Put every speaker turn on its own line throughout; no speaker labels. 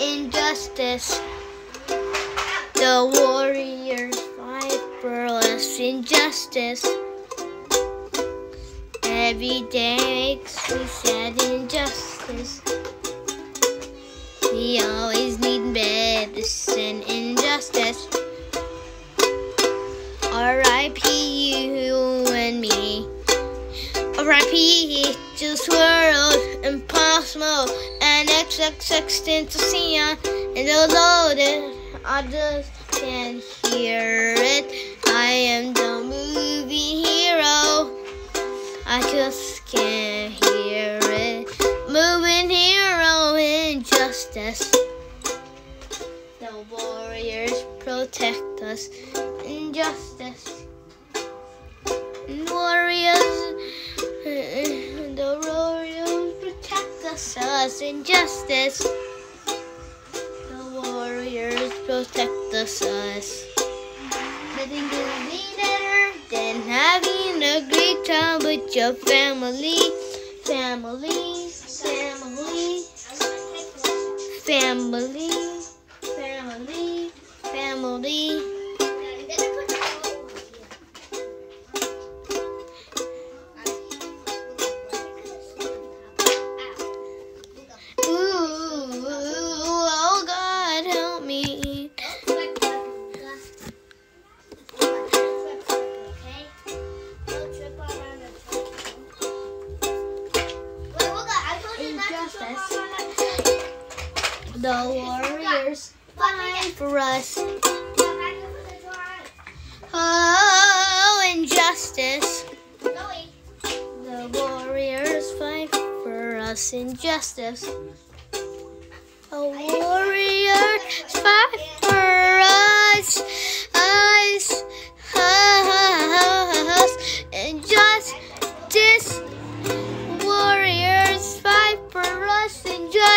injustice. The warriors fight for us injustice. Every day makes me sad injustice. We always need medicine injustice. R.I.P. you and me. R.I.P. Juice WRLD impossible and XXXTentacion and although that I just can't hear it. I am the movie hero. I just can't hear it. Moving hero injustice. The warriors protect us. Injustice. Warriors. Us. Us injustice. The warriors protect us. Us. Nothing could be better than having a great time with your. Family. Family. Family. Family. The warriors fight for us. Oh, injustice. The warriors fight for us. Injustice. The oh,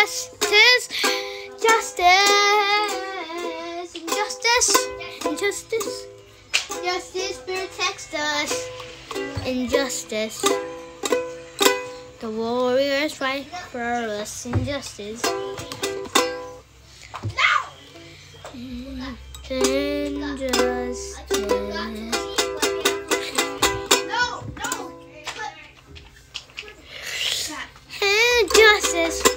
Injustice. Justice. Injustice. Injustice. Justice protects us. Injustice. The warriors fight for us. Injustice. Injustice. Injustice.